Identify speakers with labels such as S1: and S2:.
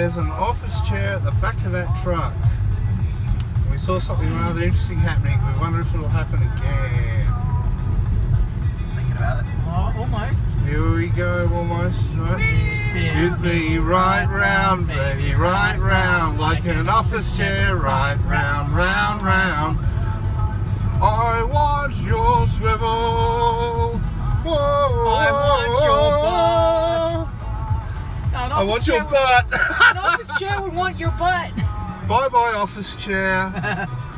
S1: there's an office chair at the back of that truck. We saw something rather interesting happening. We wonder if it'll happen again.
S2: Thinking about it.
S3: Oh, almost.
S1: Here we go, almost. Right?
S3: Spin.
S1: With me right round, baby, right round, like an office chair, right round, round, round.
S3: An
S1: I want your butt.
S3: An office chair would want your butt.
S1: bye bye, office chair.